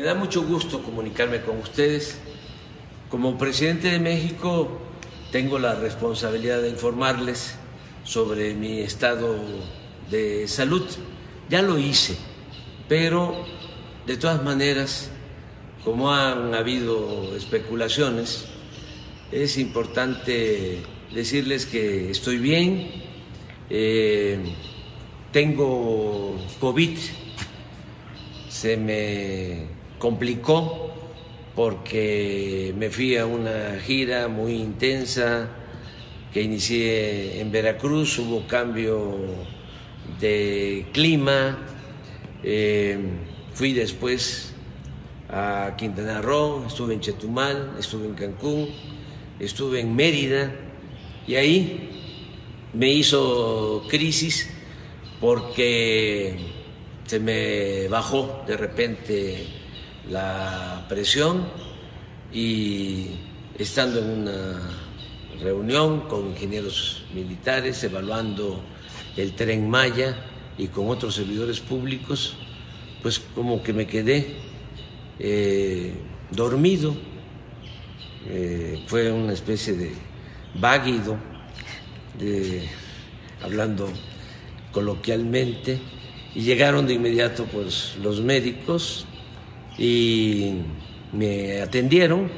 Me da mucho gusto comunicarme con ustedes. Como presidente de México tengo la responsabilidad de informarles sobre mi estado de salud. Ya lo hice, pero de todas maneras, como han habido especulaciones, es importante decirles que estoy bien, eh, tengo COVID, se me complicó porque me fui a una gira muy intensa que inicié en Veracruz, hubo cambio de clima, eh, fui después a Quintana Roo, estuve en Chetumal, estuve en Cancún, estuve en Mérida. Y ahí me hizo crisis porque se me bajó de repente la presión y estando en una reunión con ingenieros militares evaluando el tren Maya y con otros servidores públicos, pues como que me quedé eh, dormido, eh, fue una especie de váguido, hablando coloquialmente, y llegaron de inmediato pues los médicos y me atendieron,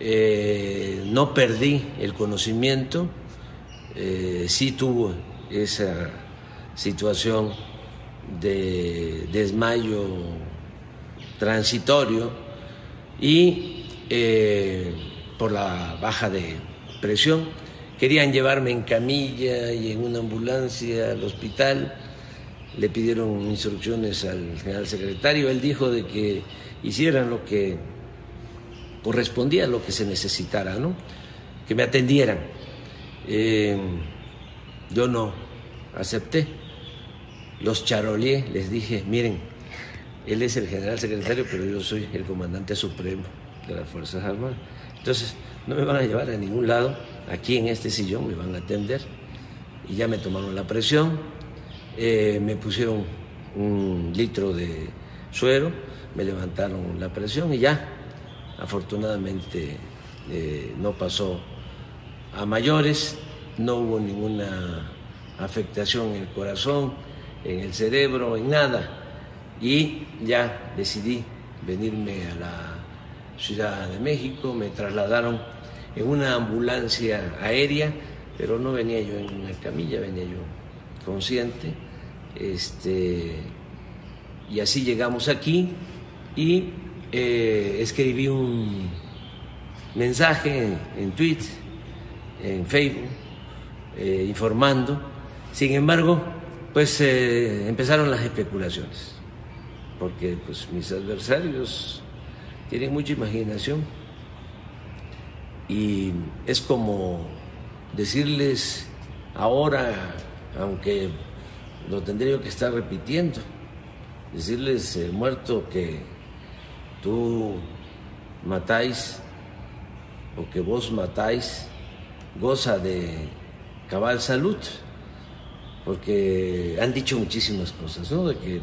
eh, no perdí el conocimiento, eh, sí tuvo esa situación de desmayo transitorio y eh, por la baja de presión. Querían llevarme en camilla y en una ambulancia al hospital le pidieron instrucciones al general secretario, él dijo de que hicieran lo que correspondía lo que se necesitara, ¿no? que me atendieran. Eh, yo no acepté. Los charolié, les dije, miren, él es el general secretario, pero yo soy el comandante supremo de las Fuerzas Armadas. Entonces, no me van a llevar a ningún lado, aquí en este sillón me van a atender. Y ya me tomaron la presión, eh, me pusieron un litro de suero, me levantaron la presión y ya, afortunadamente eh, no pasó a mayores, no hubo ninguna afectación en el corazón, en el cerebro, en nada. Y ya decidí venirme a la Ciudad de México, me trasladaron en una ambulancia aérea, pero no venía yo en una camilla, venía yo consciente. Este, y así llegamos aquí y eh, escribí un mensaje en, Twitter, en Facebook, eh, informando. Sin embargo, pues eh, empezaron las especulaciones, porque pues mis adversarios tienen mucha imaginación y es como decirles ahora aunque lo tendría que estar repitiendo, decirles el muerto que tú matáis o que vos matáis, goza de cabal salud, porque han dicho muchísimas cosas, ¿no? De que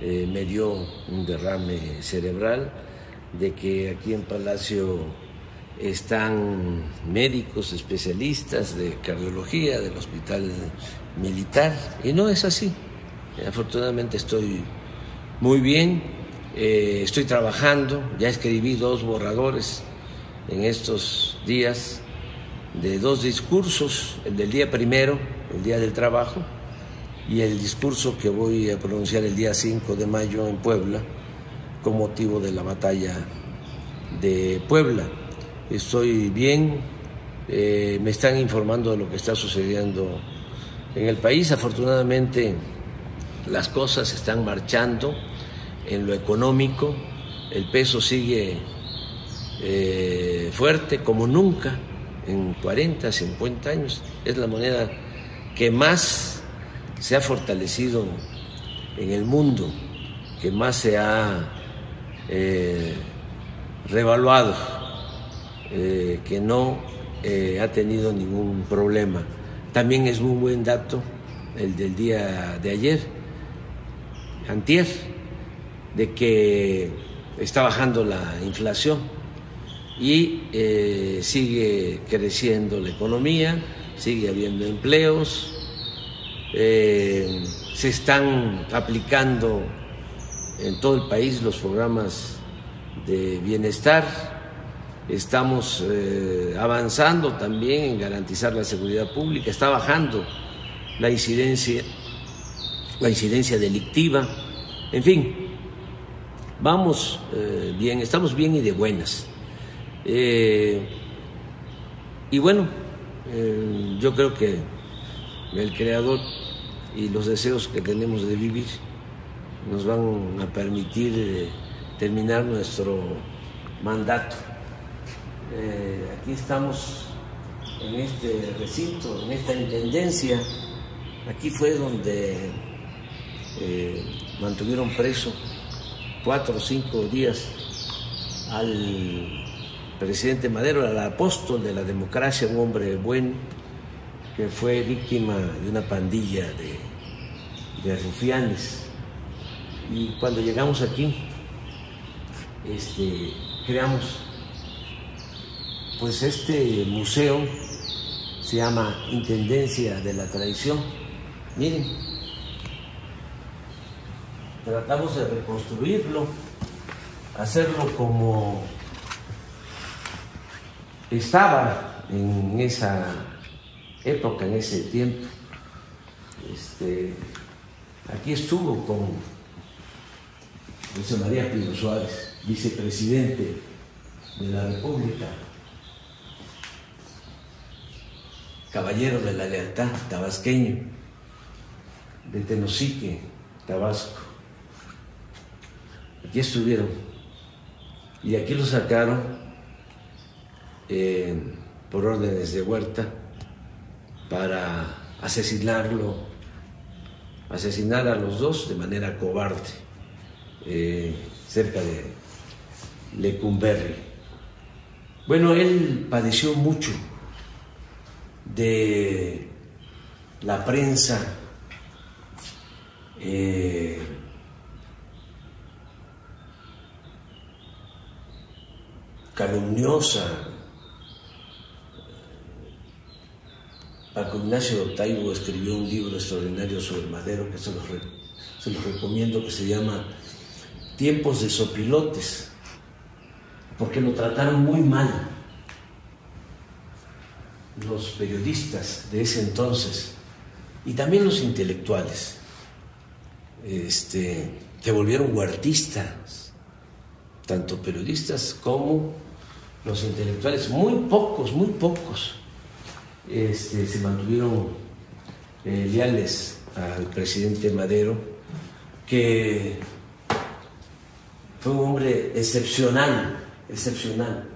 eh, me dio un derrame cerebral, de que aquí en Palacio están médicos especialistas de cardiología del hospital militar y no es así. Afortunadamente estoy muy bien, eh, estoy trabajando, ya escribí dos borradores en estos días de dos discursos, el del día primero, el día del trabajo, y el discurso que voy a pronunciar el día 5 de mayo en Puebla con motivo de la batalla de Puebla. Estoy bien, eh, me están informando de lo que está sucediendo en el país. Afortunadamente las cosas están marchando en lo económico, el peso sigue eh, fuerte como nunca en 40, 50 años. Es la moneda que más se ha fortalecido en el mundo, que más se ha eh, revaluado, eh, que no ha tenido ningún problema. También es muy buen dato el del día de ayer, antier, de que está bajando la inflación y eh, sigue creciendo la economía, sigue habiendo empleos, eh, se están aplicando en todo el país los programas de bienestar, estamos eh, avanzando también en garantizar la seguridad pública, está bajando la incidencia, la incidencia delictiva, en fin, vamos bien, estamos bien y de buenas. Eh, y bueno, eh, yo creo que el Creador y los deseos que tenemos de vivir nos van a permitir eh, terminar nuestro mandato. Aquí estamos en este recinto, en esta intendencia. Aquí fue donde mantuvieron preso cuatro o cinco días al presidente Madero el apóstol de la democracia, un hombre bueno que fue víctima de una pandilla de, de rufianes. Y cuando llegamos aquí, este, creamos pues este museo se llama Intendencia de la Tradición. Miren, tratamos de reconstruirlo, hacerlo como estaba en esa época, en ese tiempo. Este, aquí estuvo con José María Pino Suárez, vicepresidente de la República, caballero de la lealtad, tabasqueño, de Tenosique, Tabasco. Aquí estuvieron. Y aquí lo sacaron eh, por órdenes de Huerta para asesinarlo, asesinar a los dos de manera cobarde eh, cerca de Lecumberri. Bueno, él padeció mucho de la prensa eh, calumniosa, Paco Ignacio Taibo escribió un libro extraordinario sobre Madero que se los, recomiendo, que se llama Tiempos de sopilotes, porque lo trataron muy mal los periodistas de ese entonces y también los intelectuales, este, que volvieron huertistas, tanto periodistas como los intelectuales, muy pocos, muy pocos este, se mantuvieron eh, leales al presidente Madero, que fue un hombre excepcional, excepcional,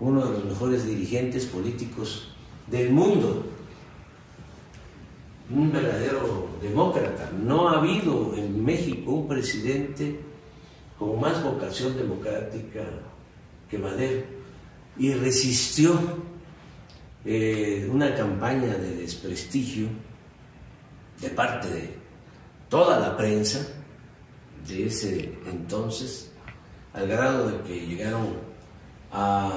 uno de los mejores dirigentes políticos del mundo, un verdadero demócrata. No ha habido en México un presidente con más vocación democrática que Madero y resistió eh, una campaña de desprestigio de parte de toda la prensa de ese entonces, al grado de que llegaron a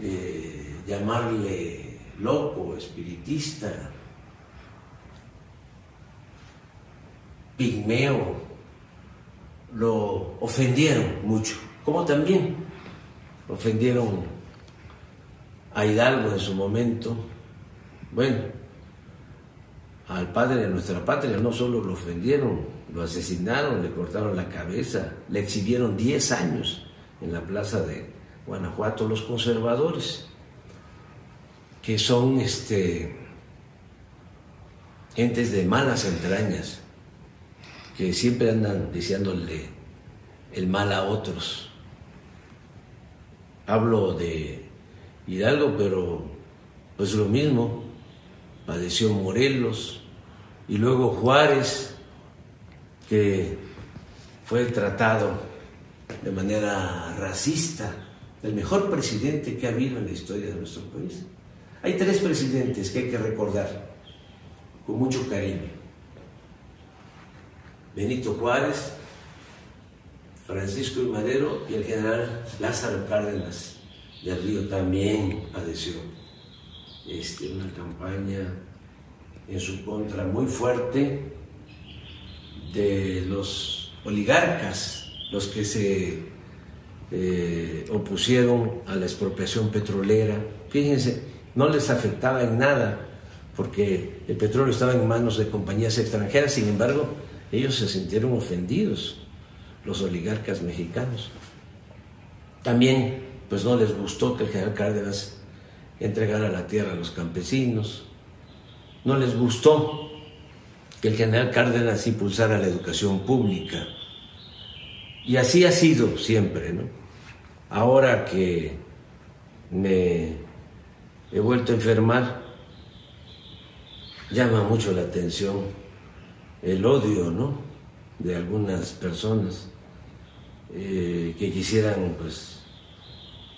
eh, llamarle loco, espiritista, pigmeo, lo ofendieron mucho, como también ofendieron a Hidalgo en su momento, bueno, al padre de nuestra patria no solo lo ofendieron, lo asesinaron, le cortaron la cabeza, le exhibieron 10 años en la plaza de Guanajuato los conservadores, que son este, gentes de malas entrañas, que siempre andan deseándole el mal a otros. Hablo de Hidalgo, pero pues lo mismo, padeció Morelos y luego Juárez, que fue tratado de manera racista, el mejor presidente que ha habido en la historia de nuestro país. Hay tres presidentes que hay que recordar con mucho cariño. Benito Juárez, Francisco y Madero y el general Lázaro Cárdenas del Río también padeció este, una campaña en su contra muy fuerte de los oligarcas, los que se eh, opusieron a la expropiación petrolera. Fíjense, no les afectaba en nada porque el petróleo estaba en manos de compañías extranjeras, sin embargo, ellos se sintieron ofendidos, los oligarcas mexicanos. También, pues no les gustó que el general Cárdenas entregara la tierra a los campesinos, no les gustó que el general Cárdenas impulsara la educación pública. Y así ha sido siempre, ¿no? Ahora que me he vuelto a enfermar, llama mucho la atención el odio, ¿no? De algunas personas eh, que quisieran, pues,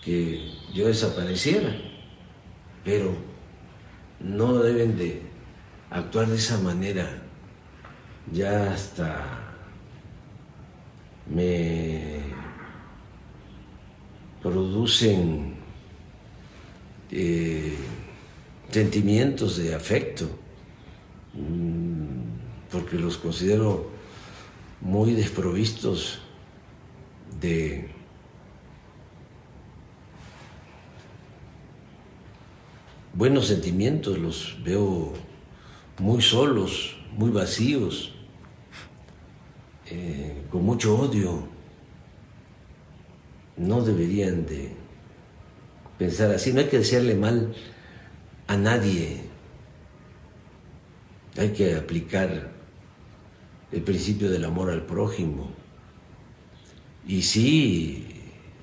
que yo desapareciera, pero no deben de actuar de esa manera. Ya hasta me producen eh, sentimientos de afecto, mm, porque los considero muy desprovistos de buenos sentimientos, los veo muy solos, muy vacíos, eh, con mucho odio. No deberían de pensar así, no hay que desearle mal a nadie, hay que aplicar el principio del amor al prójimo. Y sí,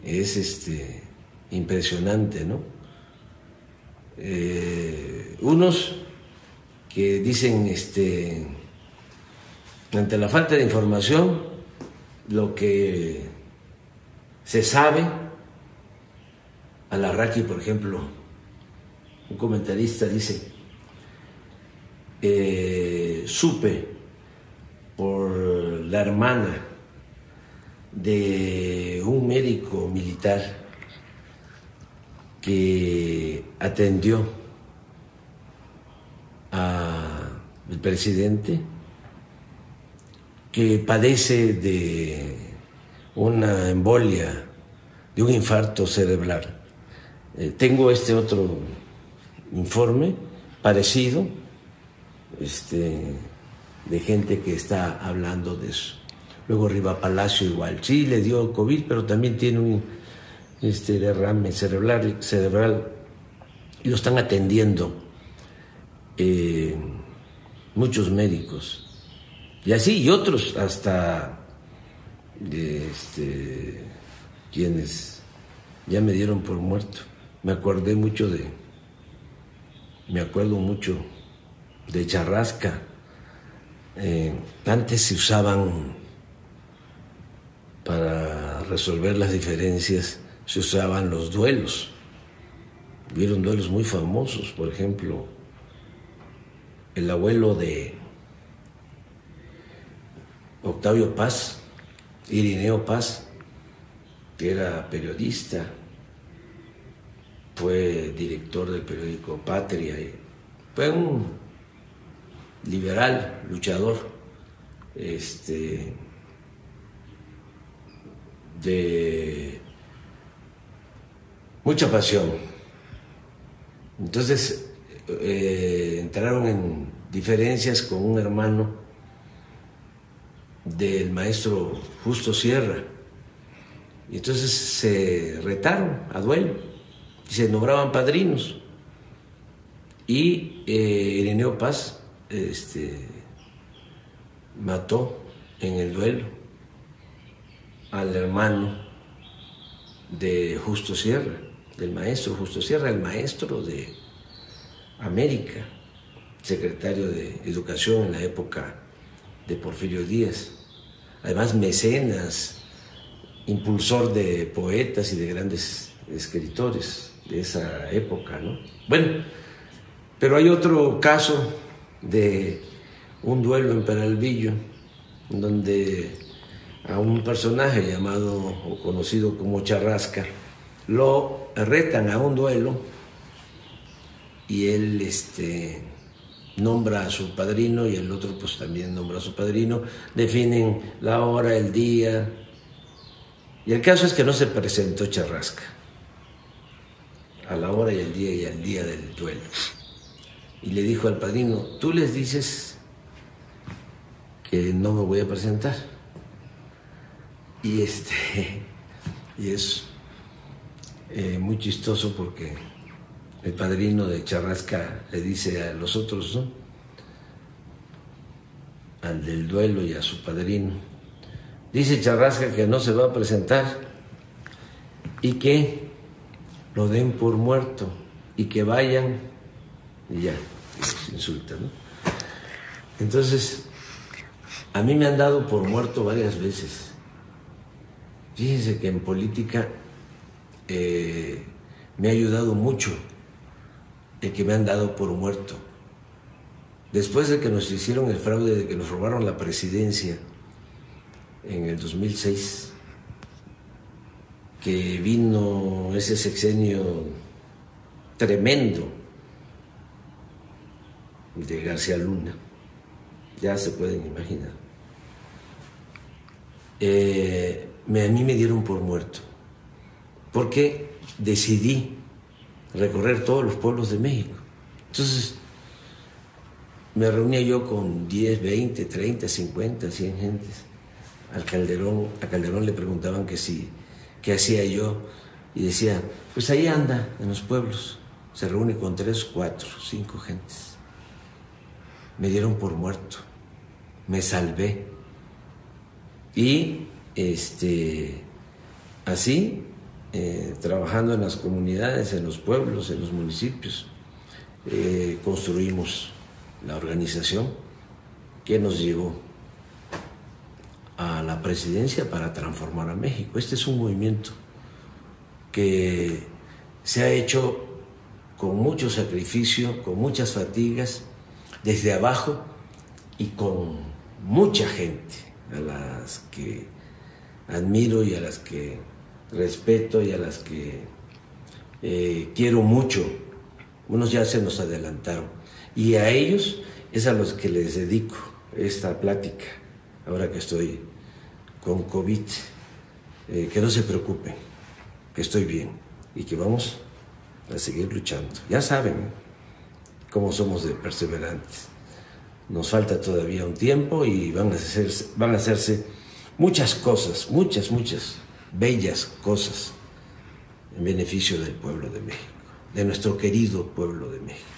es este, impresionante, ¿no? Eh, unos que dicen, este, ante la falta de información, lo que se sabe, Alarraqui, por ejemplo, un comentarista dice, eh, supe por la hermana de un médico militar que atendió al presidente que padece de una embolia, de un infarto cerebral. Eh, tengo este otro informe parecido, este, de gente que está hablando de eso. Luego Riva Palacio igual, sí le dio COVID, pero también tiene un este, derrame cerebral, cerebral y lo están atendiendo eh, muchos médicos, y así, y otros hasta este, quienes ya me dieron por muerto. Me acordé mucho de, me acuerdo mucho de Charrasca. Eh, antes se usaban para resolver las diferencias, se usaban los duelos. Vieron duelos muy famosos, por ejemplo, el abuelo de Octavio Paz, Irineo Paz, que era periodista, fue director del periódico Patria, fue un liberal, luchador, este, de mucha pasión. Entonces, eh, entraron en diferencias con un hermano del maestro Justo Sierra. Y entonces se retaron a duelo y se nombraban padrinos. Y eh, Ireneo Paz este, mató en el duelo al hermano de Justo Sierra, del maestro Justo Sierra, el maestro de América, secretario de Educación en la época de Porfirio Díaz. Además, mecenas, impulsor de poetas y de grandes escritores de esa época, ¿no? Bueno, pero hay otro caso de un duelo en Peralvillo, donde a un personaje llamado o conocido como Charrasca, lo retan a un duelo y él este, nombra a su padrino y el otro pues también nombra a su padrino, definen la hora, el día, y el caso es que no se presentó Charrasca a la hora y el día y al día del duelo. Y le dijo al padrino, tú les dices que no me voy a presentar. Y este, y es eh, muy chistoso porque el padrino de Charrasca le dice a los otros, ¿no? al del duelo y a su padrino, dice Charrasca que no se va a presentar y que lo den por muerto y que vayan y ya, se insultan. ¿no? Entonces, a mí me han dado por muerto varias veces. Fíjense que en política eh, me ha ayudado mucho el que me han dado por muerto. Después de que nos hicieron el fraude, de que nos robaron la presidencia en el 2006, que vino ese sexenio tremendo de García Luna, ya se pueden imaginar. Eh, a mí me dieron por muerto, porque decidí recorrer todos los pueblos de México. Entonces, me reunía yo con 10, 20, 30, 50, 100 gentes. Al Calderón, a Calderón le preguntaban que si, qué hacía yo, y decía, pues ahí anda, en los pueblos. Se reúne con tres, cuatro, cinco gentes. Me dieron por muerto. Me salvé. Y este, así eh, trabajando en las comunidades, en los pueblos, en los municipios. Eh, construimos la organización que nos llevó a la presidencia para transformar a México. Este es un movimiento que se ha hecho con mucho sacrificio, con muchas fatigas, desde abajo y con mucha gente a las que admiro y a las que respeto y a las que eh, quiero mucho. Unos ya se nos adelantaron. Y a ellos es a los que les dedico esta plática, ahora que estoy con COVID. Eh, que no se preocupen, que estoy bien y que vamos a seguir luchando. Ya saben cómo somos de perseverantes. Nos falta todavía un tiempo y van a, hacerse, van a hacerse muchas cosas, muchas, muchas bellas cosas en beneficio del pueblo de México, de nuestro querido pueblo de México.